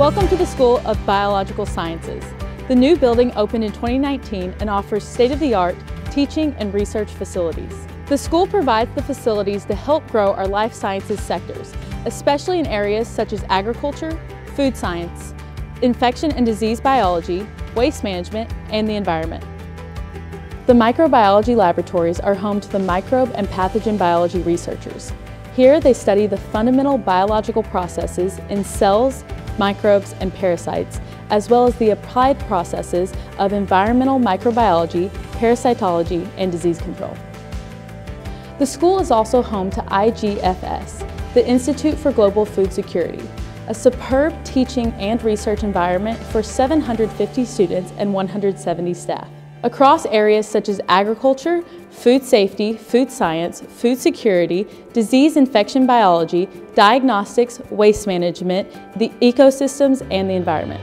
Welcome to the School of Biological Sciences. The new building opened in 2019 and offers state-of-the-art teaching and research facilities. The school provides the facilities to help grow our life sciences sectors, especially in areas such as agriculture, food science, infection and disease biology, waste management, and the environment. The microbiology laboratories are home to the microbe and pathogen biology researchers. Here they study the fundamental biological processes in cells, microbes, and parasites, as well as the applied processes of environmental microbiology, parasitology, and disease control. The school is also home to IGFS, the Institute for Global Food Security, a superb teaching and research environment for 750 students and 170 staff. Across areas such as agriculture, food safety, food science, food security, disease infection biology, diagnostics, waste management, the ecosystems, and the environment.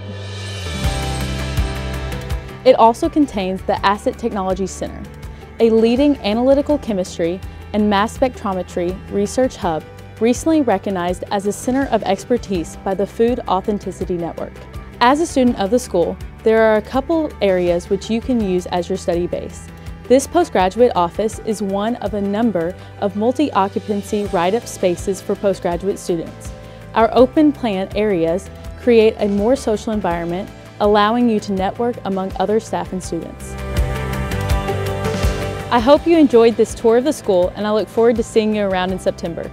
It also contains the Asset Technology Center, a leading analytical chemistry and mass spectrometry research hub recently recognized as a center of expertise by the Food Authenticity Network. As a student of the school, there are a couple areas which you can use as your study base. This postgraduate office is one of a number of multi-occupancy write-up spaces for postgraduate students. Our open plan areas create a more social environment, allowing you to network among other staff and students. I hope you enjoyed this tour of the school and I look forward to seeing you around in September.